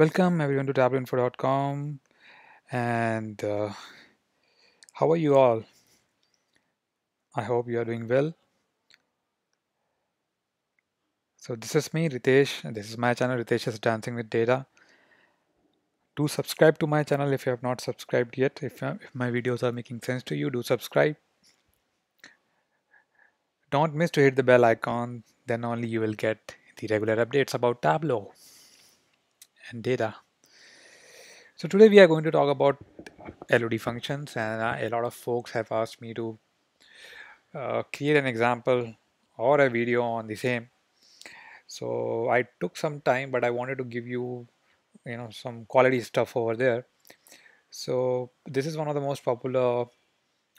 Welcome everyone to tableauinfo.com and uh, how are you all? I hope you are doing well. So this is me Ritesh this is my channel Ritesh is Dancing with Data. Do subscribe to my channel if you have not subscribed yet. If, uh, if my videos are making sense to you, do subscribe. Don't miss to hit the bell icon, then only you will get the regular updates about Tableau and data. So today we are going to talk about LOD functions and uh, a lot of folks have asked me to uh, create an example or a video on the same. So I took some time but I wanted to give you you know some quality stuff over there. So this is one of the most popular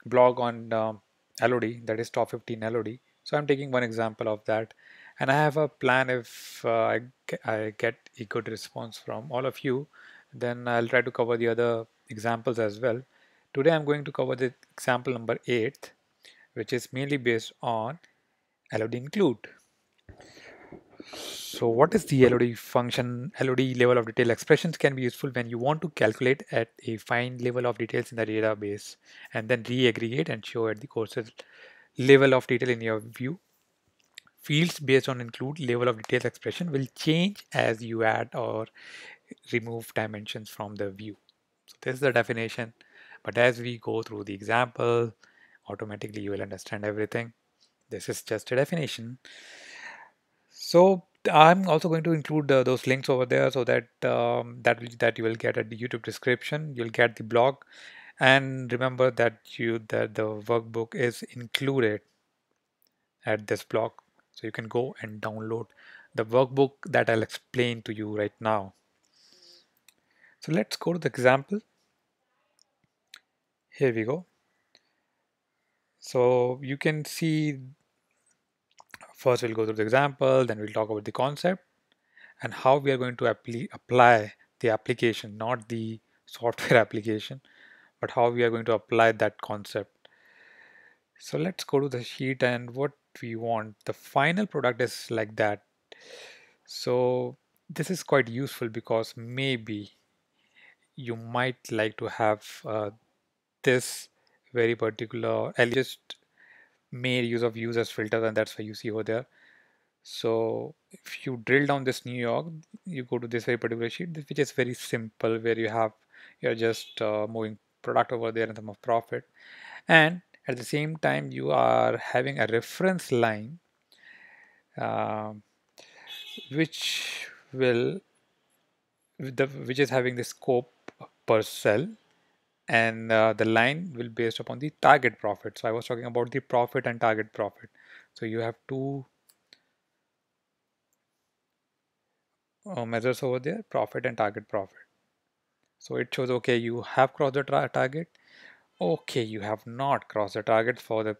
blog on uh, LOD that is top 15 LOD. So I'm taking one example of that and I have a plan if uh, I, I get a good response from all of you then I'll try to cover the other examples as well. Today I'm going to cover the example number 8 which is mainly based on LOD include. So what is the LOD function? LOD level of detail expressions can be useful when you want to calculate at a fine level of details in the database and then re-aggregate and show at the courses level of detail in your view. Fields based on include level of detail expression will change as you add or remove dimensions from the view. So this is the definition. But as we go through the example, automatically you will understand everything. This is just a definition. So I'm also going to include uh, those links over there so that um, that that you will get at the YouTube description. You'll get the blog, and remember that you that the workbook is included at this blog, so you can go and download the workbook that I'll explain to you right now. So let's go to the example. Here we go. So you can see first we'll go through the example, then we'll talk about the concept and how we are going to apply, apply the application, not the software application, but how we are going to apply that concept. So let's go to the sheet and what we want. The final product is like that. So this is quite useful because maybe you might like to have uh, this very particular I just made use of use as filters and that's why you see over there so if you drill down this New York you go to this very particular sheet which is very simple where you have you're just uh, moving product over there in terms of profit and at the same time you are having a reference line uh, which will the, which is having the scope per cell and uh, the line will based upon the target profit. So i was talking about the profit and target profit. So you have two uh, measures over there profit and target profit. So it shows okay you have crossed the target okay you have not crossed the target for the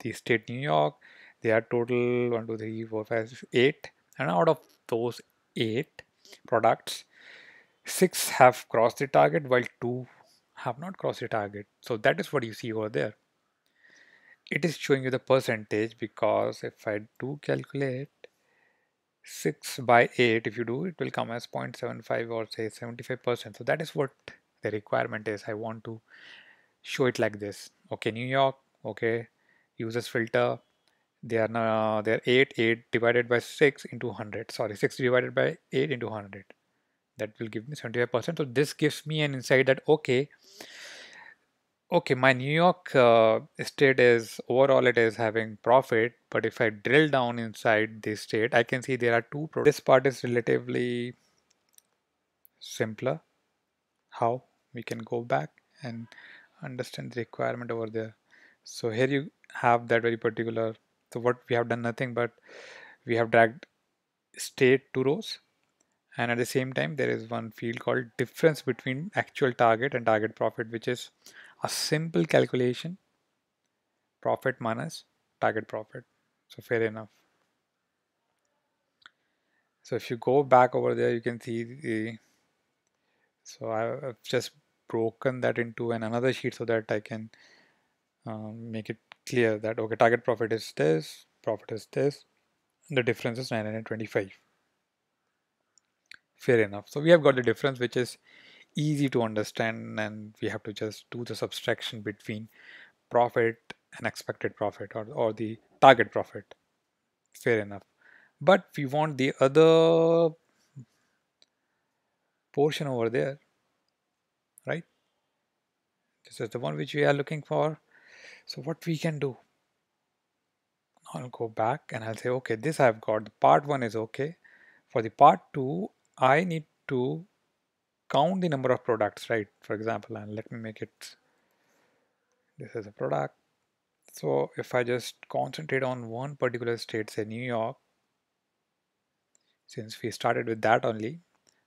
the state new york they are total one two three four five eight and out of those eight products six have crossed the target while two have not crossed the target. So that is what you see over there. It is showing you the percentage because if I do calculate 6 by 8, if you do, it will come as 0.75 or say 75%. So that is what the requirement is. I want to show it like this. Okay, New York, okay, use as filter, they are now, they're 8, 8 divided by 6 into 100. Sorry, 6 divided by 8 into 100 that will give me 75% so this gives me an insight that okay okay my new york uh, state is overall it is having profit but if i drill down inside this state i can see there are two this part is relatively simpler how we can go back and understand the requirement over there. So here you have that very particular so what we have done nothing but we have dragged state to rows. And at the same time there is one field called difference between actual target and target profit which is a simple calculation profit minus target profit. So fair enough. So if you go back over there you can see the so I've just broken that into an another sheet so that I can um, make it clear that okay target profit is this profit is this the difference is 925 Fair enough. So we have got the difference, which is easy to understand, and we have to just do the subtraction between profit and expected profit or, or the target profit. Fair enough. But we want the other portion over there, right? This is the one which we are looking for. So what we can do? I'll go back and I'll say, okay, this I've got. The part one is okay. For the part two, I need to count the number of products, right? For example, and let me make it, this is a product. So if I just concentrate on one particular state, say New York, since we started with that only,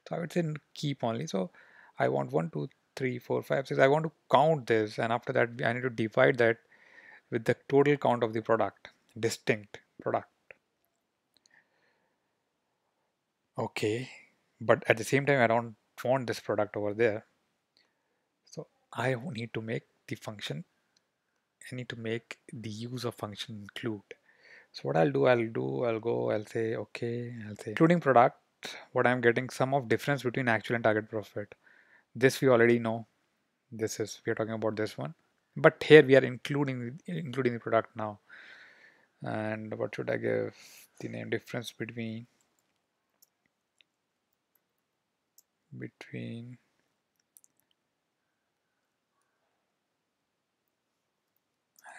so I would say keep only. So I want one, two, three, four, five, six. I want to count this, and after that, I need to divide that with the total count of the product, distinct product. Okay, but at the same time, I don't want this product over there. So I need to make the function, I need to make the use of function include. So what I'll do, I'll do, I'll go, I'll say, okay, I'll say including product, what I'm getting sum of difference between actual and target profit. This we already know. This is, we are talking about this one. But here we are including including the product now. And what should I give the name difference between between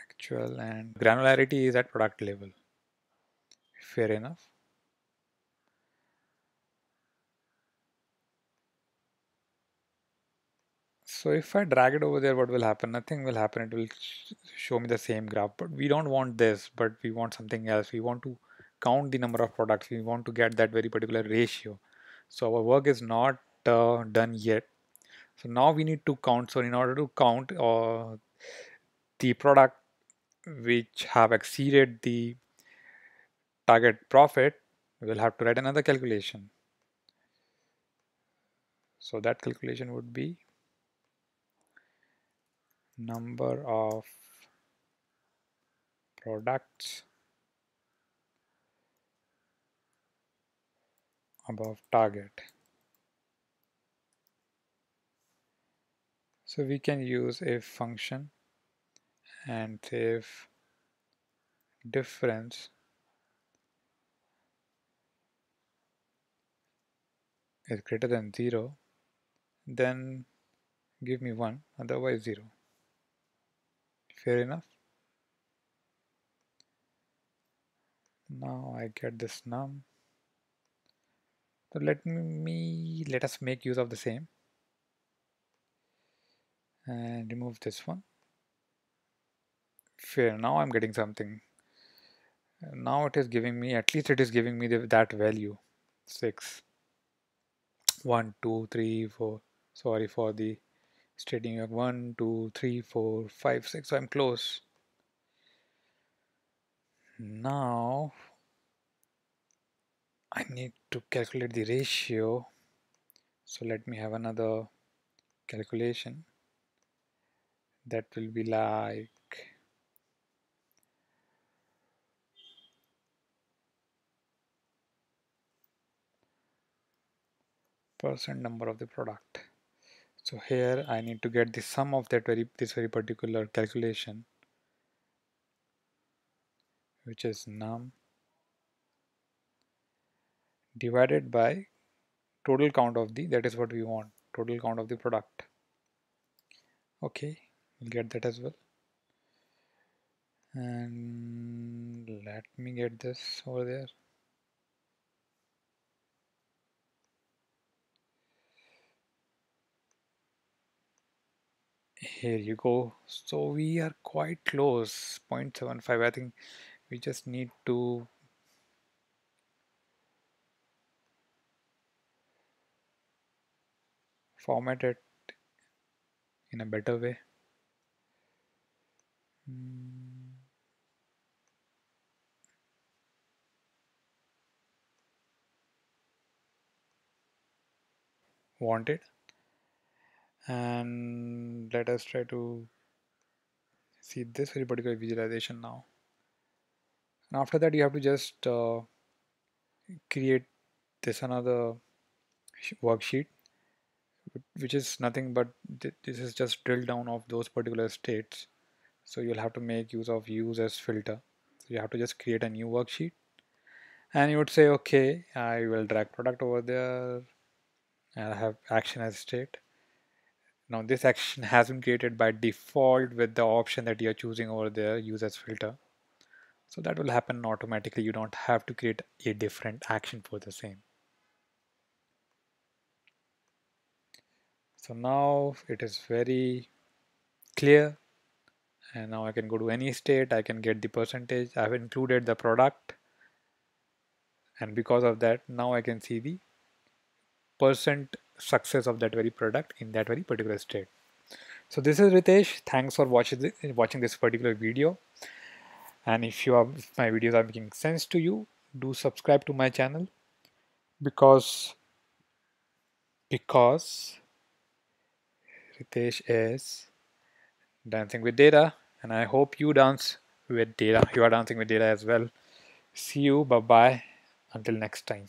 actual and granularity is at product level fair enough so if I drag it over there what will happen? Nothing will happen. It will show me the same graph. But we don't want this but we want something else. We want to count the number of products. We want to get that very particular ratio. So our work is not uh, done yet. So now we need to count. So in order to count uh, the product which have exceeded the target profit we'll have to write another calculation. So that calculation would be number of products above target. So we can use if function and if difference is greater than 0 then give me 1 otherwise 0 fair enough. Now I get this num. So let me let us make use of the same. And remove this one. Fair now I'm getting something. Now it is giving me at least it is giving me the, that value. 6 1 2 3 4 sorry for the stating of 1 2 3 4 5 6 so I'm close. Now I need to calculate the ratio. So let me have another calculation. That will be like percent number of the product so here I need to get the sum of that very this very particular calculation which is num divided by total count of the that is what we want total count of the product. Okay we'll get that as well. And let me get this over there here you go. So we are quite close 0.75 I think we just need to format it in a better way. Hmm. want it and let us try to see this very particular visualization now. And after that you have to just uh, create this another worksheet which is nothing but th this is just drill down of those particular states. So you'll have to make use of use as filter. So you have to just create a new worksheet. And you would say okay I will drag product over there. And I have action as state now this action has been created by default with the option that you're choosing over there use as filter. So that will happen automatically. You don't have to create a different action for the same. So now it is very clear. And now I can go to any state. I can get the percentage. I've included the product. And because of that now I can see the percent success of that very product in that very particular state. So this is Ritesh. Thanks for watching this, watching this particular video. And if you are if my videos are making sense to you do subscribe to my channel. Because because Ritesh is dancing with data and I hope you dance with data you are dancing with data as well. See you. Bye bye until next time